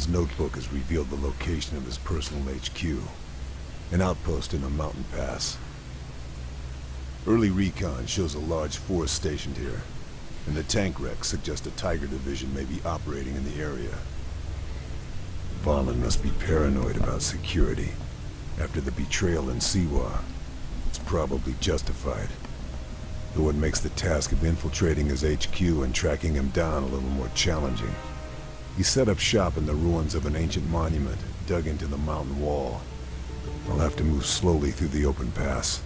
Captain's notebook has revealed the location of his personal HQ. An outpost in a mountain pass. Early recon shows a large force stationed here, and the tank wrecks suggest a Tiger division may be operating in the area. Vahlen must be paranoid about security. After the betrayal in Siwa, it's probably justified. Though it makes the task of infiltrating his HQ and tracking him down a little more challenging. He set up shop in the ruins of an ancient monument dug into the mountain wall. I'll have to move slowly through the open pass.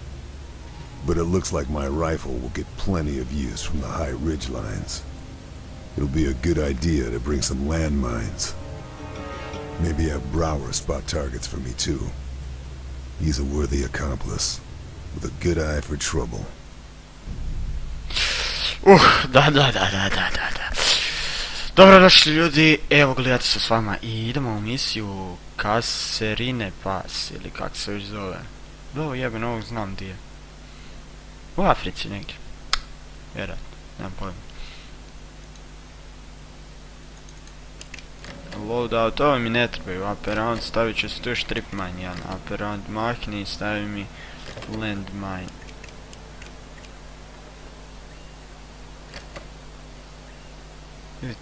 But it looks like my rifle will get plenty of use from the high ridge lines. It'll be a good idea to bring some landmines. Maybe have Brower spot targets for me too. He's a worthy accomplice, with a good eye for trouble. Da, da, da, da, da, da, da. Dobro došli ljudi, evo gledajte se s vama i idemo u misiju Kaserine Pas, ili kak se već zove. Do, jebeno, ovog znam gdje je. U Africi negdje. Vjerojatno, nemam pojma. Loadout, ovo mi ne trebaju, up around, stavit ću se tu još trip mine, jedan up around mahni i stavi mi land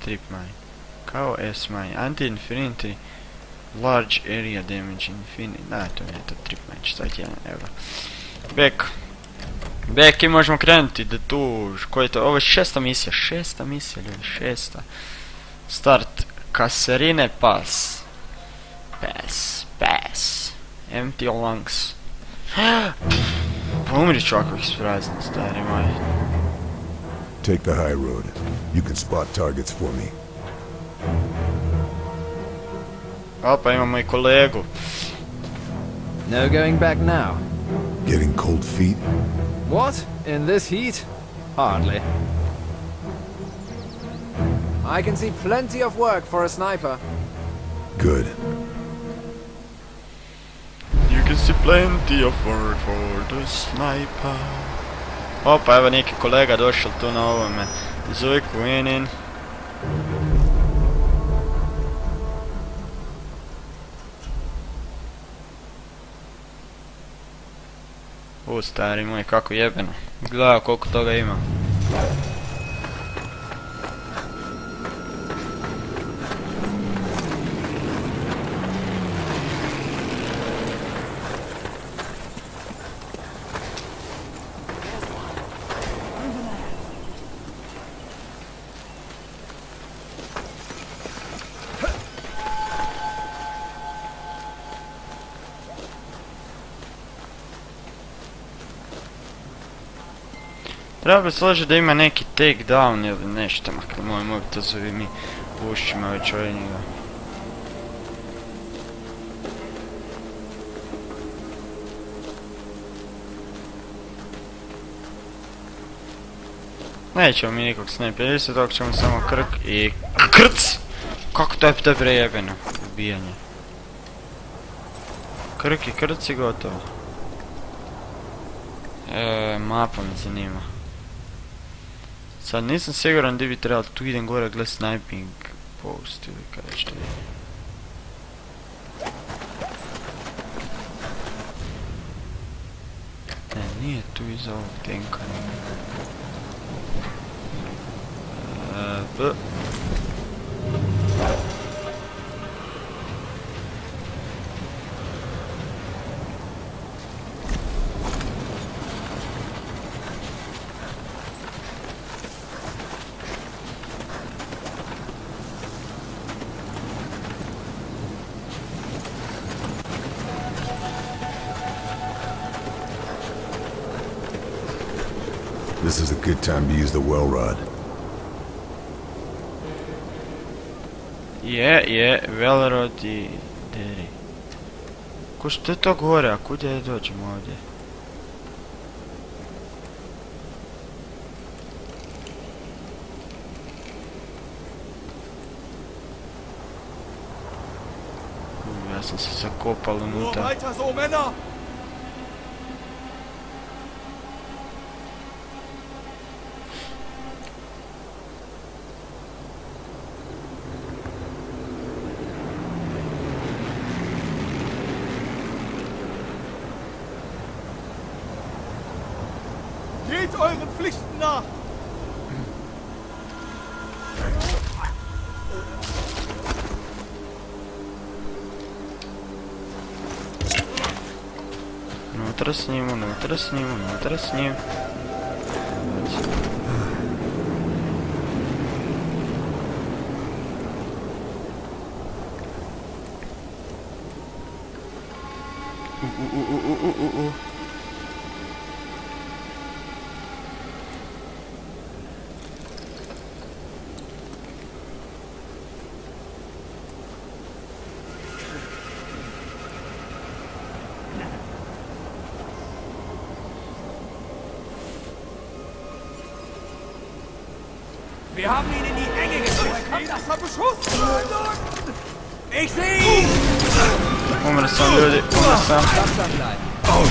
Trip mine. Kao S mine, anti-infinity, large area damage, infinity, da to nije to trip mine, staviti jedan, evo. Back. Back i možemo krenuti, da tu, koji je to, ovo je šesta misija, šesta misija ljudi, šesta. Start, Kasarine Pass. Pass, pass. Empty lungs. Umri ću ako ih sprazni, stari moj. Take the high road. You can spot targets for me. Opa, imamo i kolegu. No going back now. Getting cold feet? What? In this heat? Hardly. I can see plenty of work for a sniper. Good. You can see plenty of work for the sniper. Opa, evo neki kolega došao tu na ovome. Zove Queenin. U, stari moj, kako jebeno. Gledaj koliko toga ima. Treba bi složiti da ima neki takedown ili nešto, makar moj mobitel zove mi u ušćima već ovaj njega. Nećemo mi nikog snajpera, se dok ćemo samo krk i krc! Kako to je to prejebeno, ubijanje. Krk i krc i gotovo. E, mapa me zanima. Sad nisam siguran gdje bi trebalo, tu idem gore gled sniping post ili kada što je. Ne, nije tu iza ovog tenka. E, b. This is a good time to use the well rod. Je, je, Velrod i Deri. Ko što je to gore, a kuda je dođemo ovdje? U, hm, Ja sam se zakopal unutra. Утро с ним, утро с ним, утро с ним. Omrasam, öldü. Omrasam. Oh.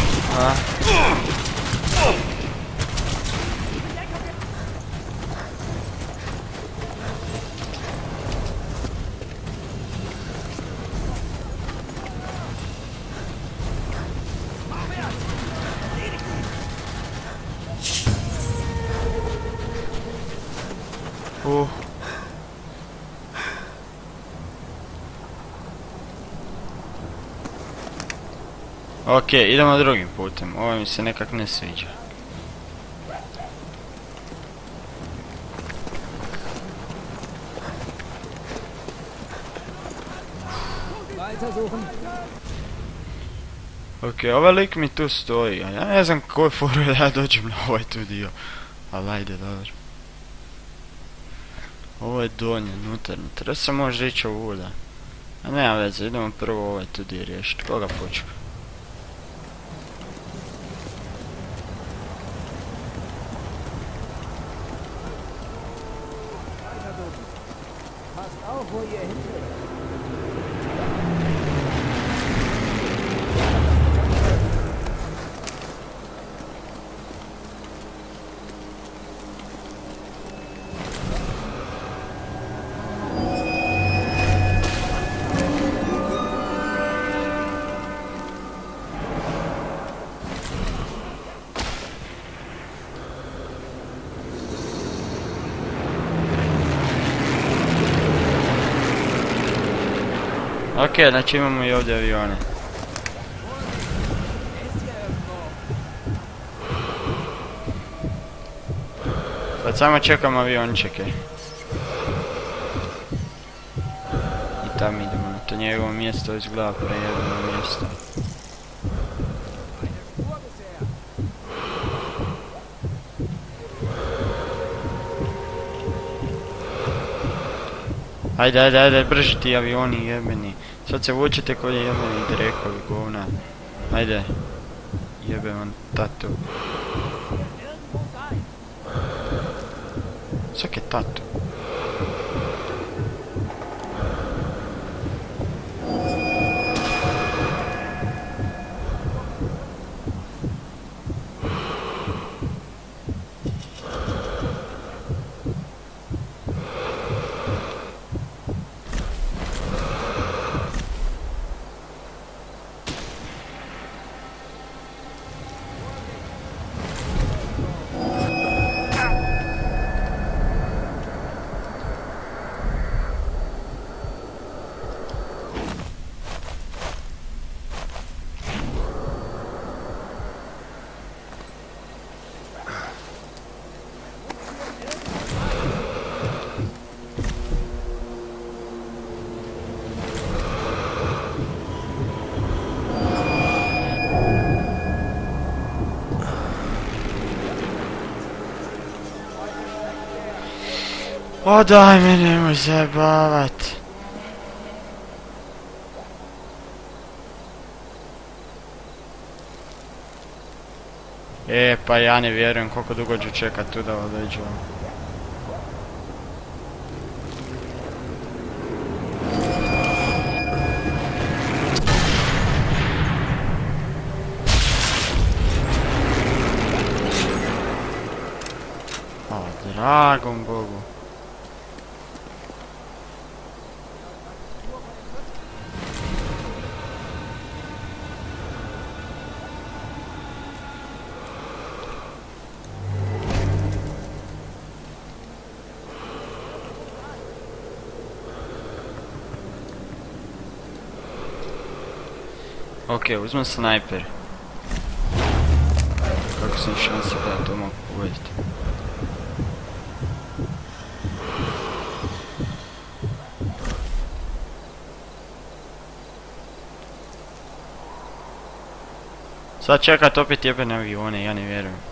Ok, idemo drugim putem. Ovo mi se nekak ne sviđa. Ok, ovaj lik mi tu stoji, a ja ne znam koji foru da ja dođem na ovaj tu dio. Ali ajde, dobro. Ovo je donje, unutarnje. Treba se možda ići ovuda. A nema veze, idemo prvo ovaj tu dio riješiti. Koga počka? 活跃。Ok, znači imamo i ovdje avione. Sad samo čekam aviončeke. I tam idemo na to njegovo mjesto, izgleda prejedno mjesto. Ajde, ajde, ajde, brži ti avioni jebeni. Sad se vučete kod jebeni drekovi govna. Ajde. Jebe vam tatu. Svak je tatu. O daj me nemoj zajebavat. E, pa ja ne vjerujem koliko dugo ću čekat tu da odleđu. O, dragom bogu. Ok, uzmem snajper. Kako sam šanse da to mogu pogoditi? Sad čekat opet jebene avione, ja ne vjerujem.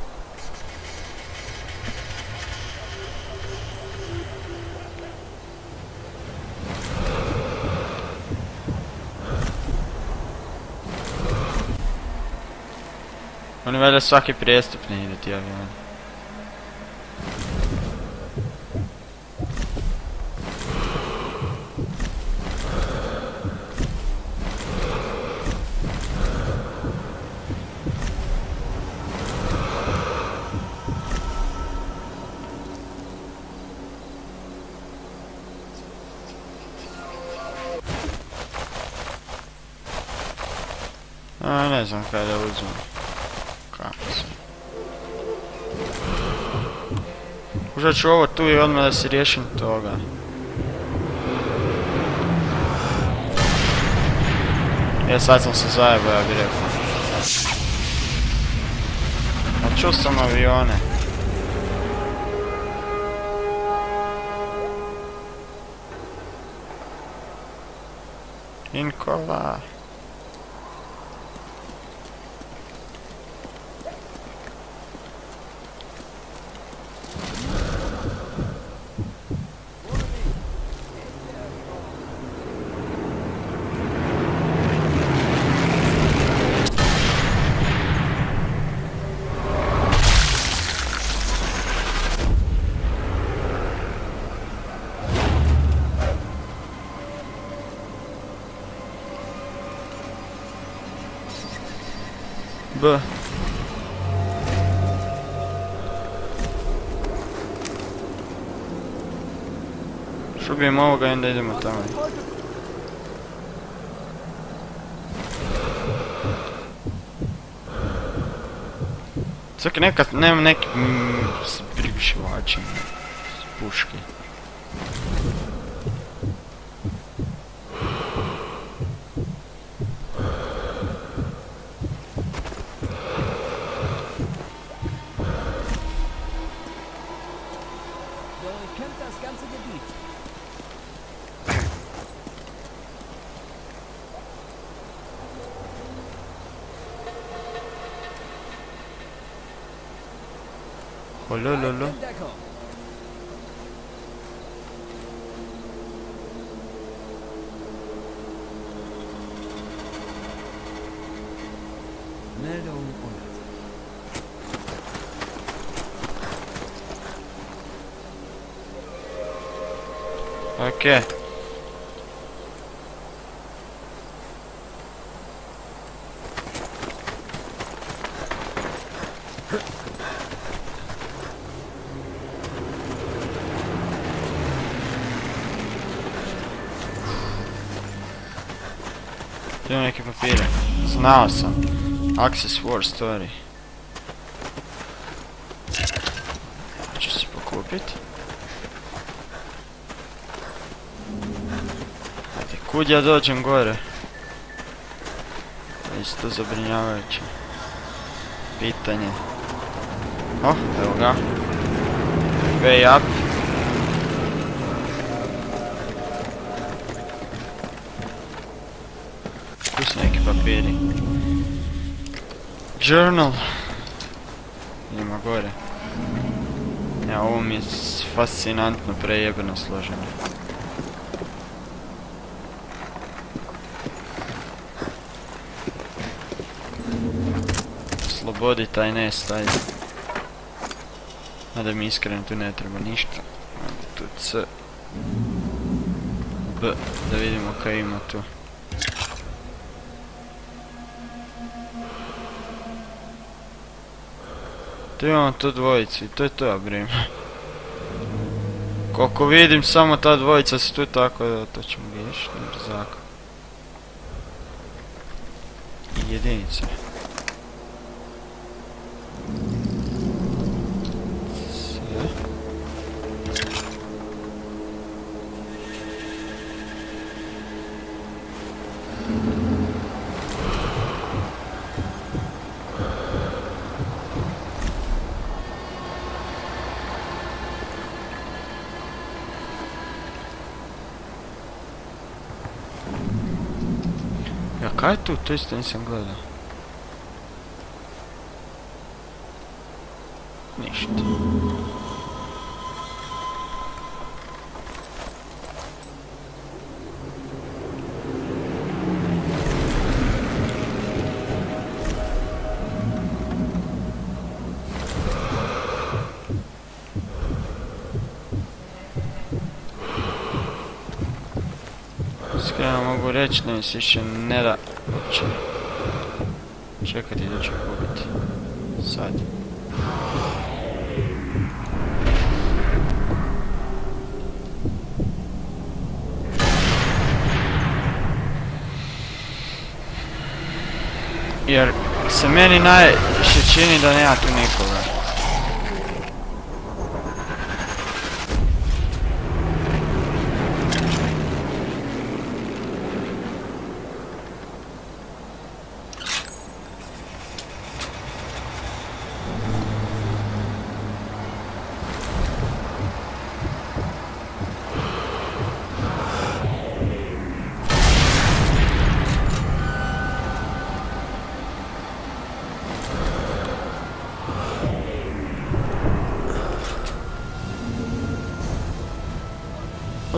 Onu böyle saki prestupneydi diye yani. Užat ću ovo tu i odmah da se riješim toga. E, sad sam se zajebao, ja bih rekao. A čuo sam avione. Inkola. Б. Шо би мало да не идем там. Цък нека снем някакви с бривши лачи с пушки. Oh là là là. Znao sam. Access War Story. Ću se pokupit. Ajde, kud ja dođem gore? Isto zabrinjavajuće. Pitanje. Oh, evo ga. Way up. Tu su neki papiri. Journal. Idemo gore. Ja, ovo mi je fascinantno prejebeno složeno. Slobodi taj nest. A da mi iskreno tu ne treba ništa. Ajde tu C. B, da vidimo kaj ima tu. Tu imamo tu dvojicu i to je to ja brim. Koliko vidim samo ta dvojica su tu tako da to ćemo riješiti brzako. Ja, je tu? To isto nisam gledao. Ništa. Iskreno mogu reći da mi se više ne da uopće čekati da ću pobiti. Sad. Jer se meni najviše čini da nema tu nikoga.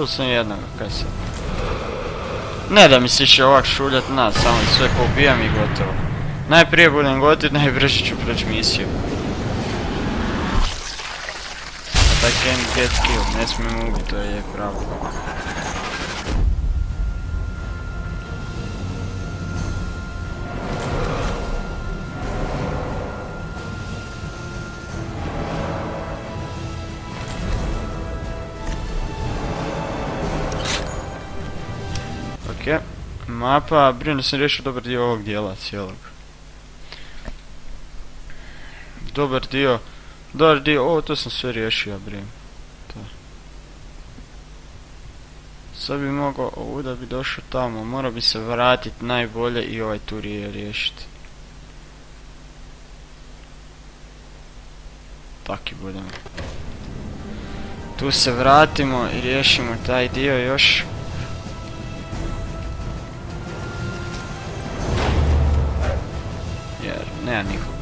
Tu sam jednog, kaj se. Ne da mi se više ovak šuljat nas, samo sve poubijam i gotovo. Najprije budem gotov, najbrže ću proći misiju. A taj can get killed, ne smijem ubiti, to je pravo. Mapa, brinu sam riješio dobar dio ovog dijela cijelog. Dobar dio, dobar dio, ovo to sam sve riješio, brim. To. Sad bi mogao, ovo da bi došao tamo, morao bi se vratit najbolje i ovaj tur je riješiti. Tak i budemo. Tu se vratimo i riješimo taj dio još. Jer nema nikoga.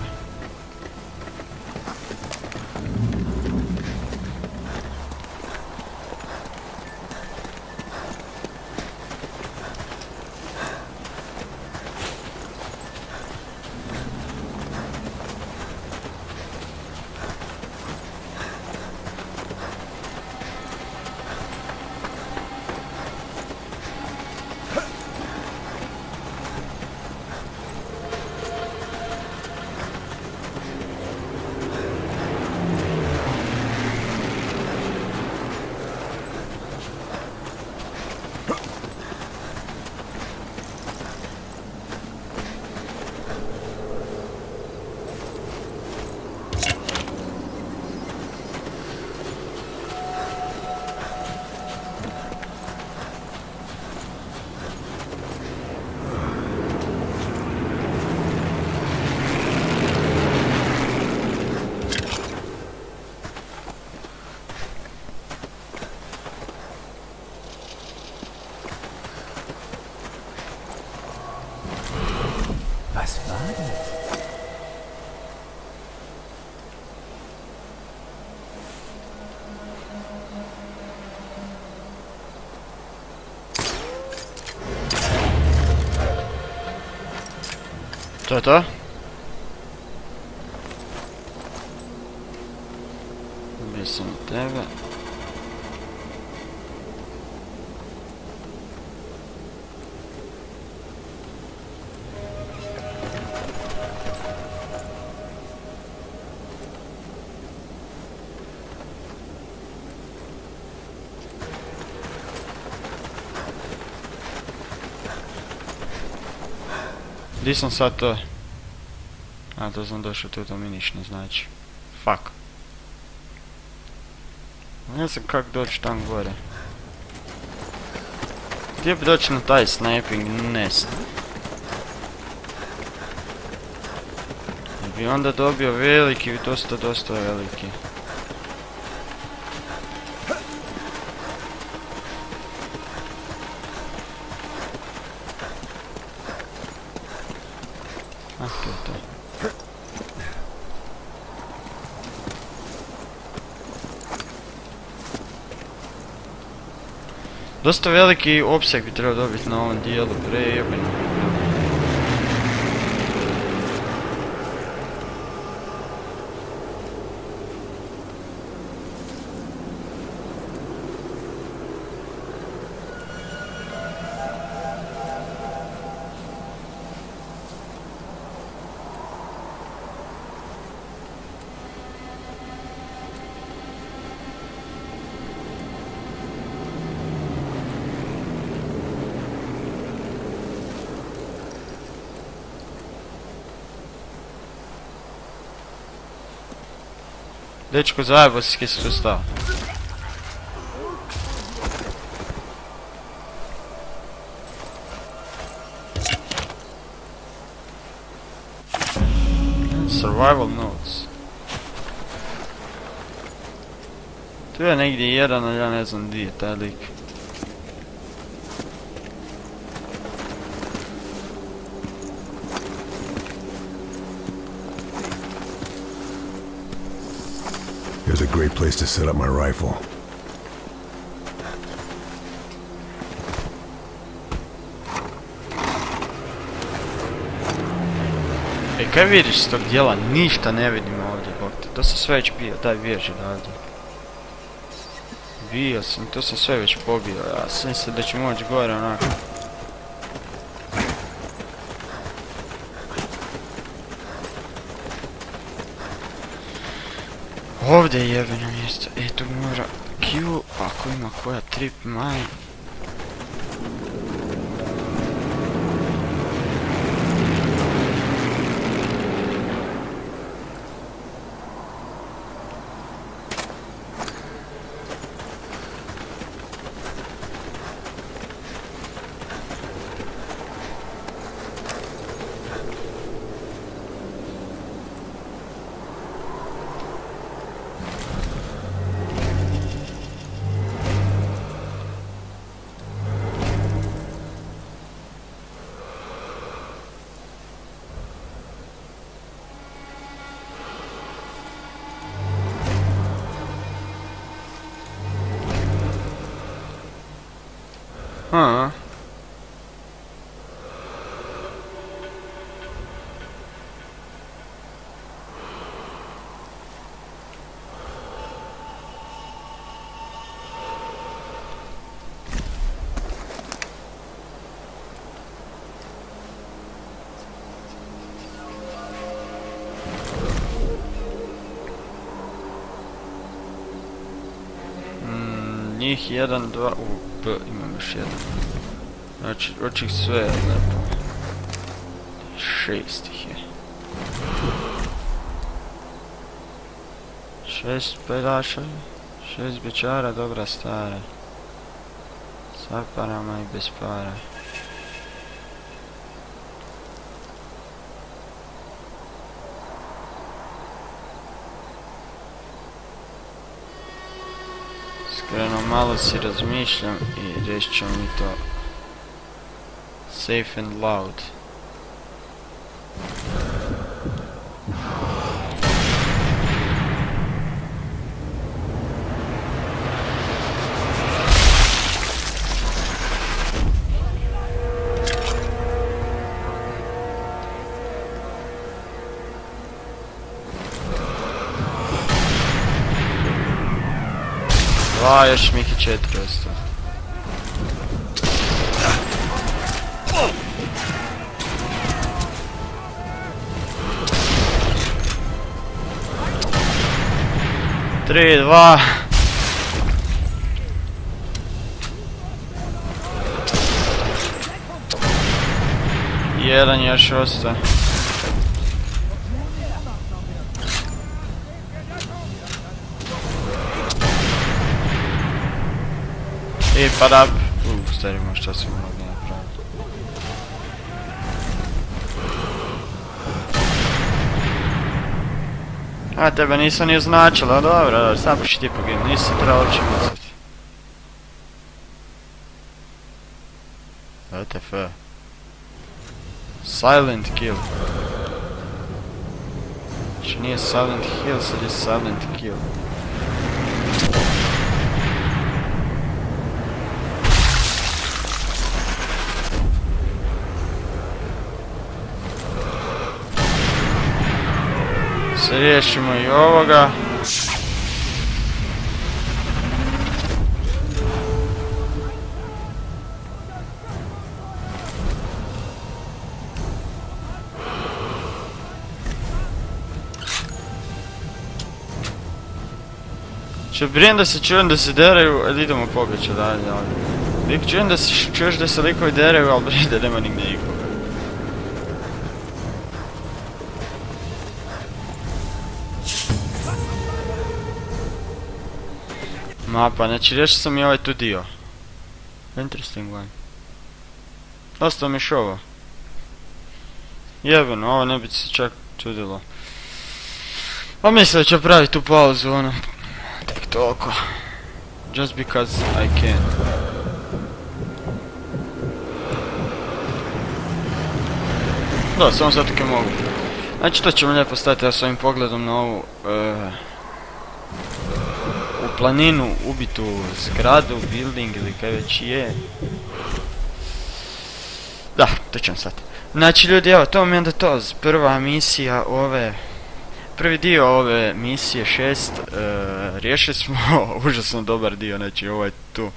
Was war das? To je Di sam sad to? A, to sam došao tu, to mi niš ne znači. Fuck. Ne znam kak doći tam gore. Gdje bi doći na taj sniping nest? Bi onda dobio veliki, dosta, dosta veliki. Dosta veliki opseg bi trebao dobiti na ovom dijelu, prejebeno. Dečko, zajebo si, kje si tu stao. Survival notes. Tu je negdje jedan, ali ja ne znam gdje je taj lik. Great place to set up my rifle. E, kaj vidiš s tog dijela? Ništa ne vidim ovdje, bok te. To sam sve već bio, daj bježi ovdje. Bio sam, to sam sve već pobio, ja sam mislio da ću moći gore onako. Ovdje je jebeno mjesto, e tu mora Q, ako ima koja trip mine. Njih jedan, dva, u, B, imam još jedan. Znači, hoće ih sve lepo. Šest ih je. Šest pedaša, šest bečara, dobra stara. Sa parama i bez para. Iskreno malo si razmišljam i reći ćemo mi to safe and loud. Dva, još mi ih je četiri ostalo. Tri, dva. Jedan još ostaje. I pa da... U, stari šta sam mogli napraviti. A tebe nisam ni označila, dobro, dobro, sad ćeš ti poginuti, nisi trebao uopće misliti. WTF. Silent kill. Znači nije Silent Hill, sad je Silent Kill. Se riješimo i ovoga. Če brijem da se čujem da se deraju, ali idemo pogaće dalje, ali... Čujem da se, čuješ da se likovi deraju, ali brijem da nema nigdje nikoga. Mapa, znači riješio sam i ovaj tu dio. Interesting one. Ostao mi još ovo. Jebeno, ovo ne bi se čak čudilo. Pa mislim da ću praviti tu pauzu, ono. Tek toliko. Just because I can. Da, samo zato kaj mogu. Znači to ćemo lijepo stati ja s ovim pogledom na ovu... u planinu ubitu zgradu, building ili kaj već je. Da, to ćemo sad. Znači ljudi, evo, to je onda to. Prva misija ove... Prvi dio ove misije šest, e, riješili smo užasno dobar dio, znači ovo je tu.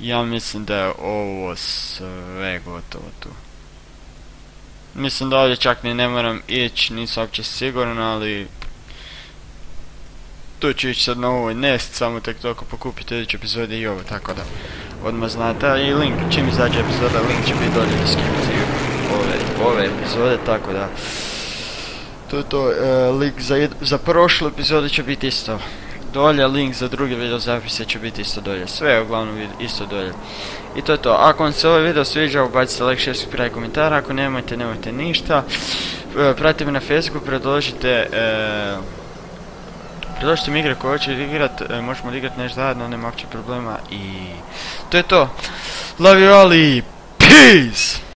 Ja mislim da je ovo sve gotovo tu. Mislim da ovdje čak ni ne moram ići, nisam uopće siguran, ali... Tu ću ići sad na ovoj nest, samo tek toliko pokupiti epizode i ovo, tako da odmah znate. I link, čim izađe epizoda, link će biti dolje u deskripciji ove, ove epizode, tako da... To je to, e, link za, prošlu epizodu će biti isto dolje, link za druge video zapise će biti isto dolje, sve je uglavnom isto dolje. I to je to, ako vam se ovaj video sviđa, ubacite like, share, subscribe, komentar, ako nemojte, nemojte ništa. E, pratite me na Facebooku, predložite, e, predložite mi igre koje hoćete igrat, e, možemo odigrat nešto zajedno, nema uopće problema i to je to. Love you all i peace!